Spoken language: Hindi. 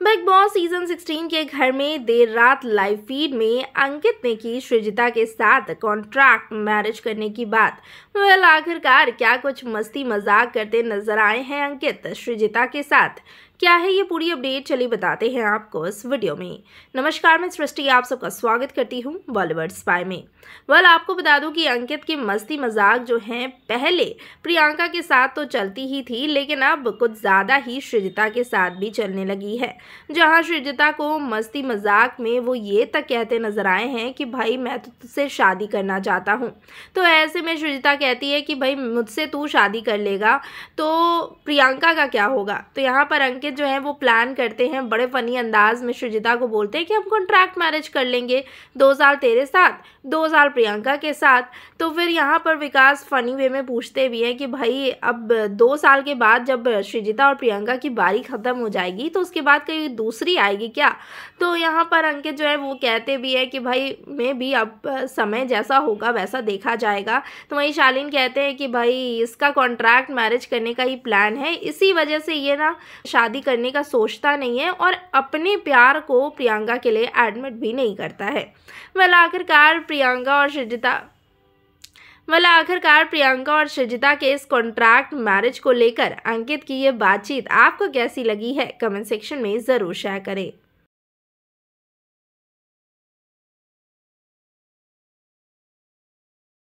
बिग बॉस सीज़न 16 के घर में देर रात लाइव फ़ीड में अंकित ने की श्रीजिता के साथ कॉन्ट्रैक्ट मैरिज करने की बात। वेल आखिरकार क्या कुछ मस्ती मज़ाक करते नज़र आए हैं अंकित, श्रीजिता के साथ? क्या है ये पूरी अपडेट? चलिए बताते हैं आपको इस वीडियो में। नमस्कार, मैं सृष्टि, आप सबका स्वागत करती हूँ बॉलीवुड स्पाई में। वेल, आपको बता दूँ कि अंकित की मस्ती मज़ाक जो हैं, पहले प्रियंका के साथ तो चलती ही थी, लेकिन अब कुछ ज़्यादा ही सृजिता के साथ भी चलने लगी है। जहाँ सृजिता को मस्ती मज़ाक में वो ये तक कहते नज़र आए हैं कि, भाई, मैं तो तुझसे शादी करना चाहता हूँ। तो ऐसे में सृजिता कहती है कि, भाई, मुझसे तू शादी कर लेगा तो प्रियंका का क्या होगा? तो यहाँ पर अंकित जो है वो प्लान करते हैं, बड़े फ़नी अंदाज में शुजिता को बोलते हैं कि हम कॉन्ट्रैक्ट मैरिज कर लेंगे दो साल तेरे साथ। दो साल प्रियंका के साथ तो फिर यहाँ पर विकास फ़नी वे में पूछते भी हैं कि भाई, अब दो साल के बाद जब श्रीजिता और प्रियंका की बारी ख़त्म हो जाएगी तो उसके बाद कहीं दूसरी आएगी क्या? तो यहाँ पर अंकित जो है, वो कहते भी है कि भाई, मैं भी अब समय जैसा होगा, वैसा देखा जाएगा। तो वहीं शालीन कहते हैं कि भाई, इसका कॉन्ट्रैक्ट मैरिज करने का ही प्लान है। इसी वजह से ये ना शादी करने का सोचता नहीं है और अपने प्यार को प्रियंका के लिए एडमिट भी नहीं करता है। वह आखिरकार प्रियंका और सृजिता। मतलब आखिरकार प्रियंका और सृजिता के इस कॉन्ट्रैक्ट मैरिज को लेकर अंकित की ये बातचीत आपको कैसी लगी है? कमेंट सेक्शन में ज़रूर शेयर करें।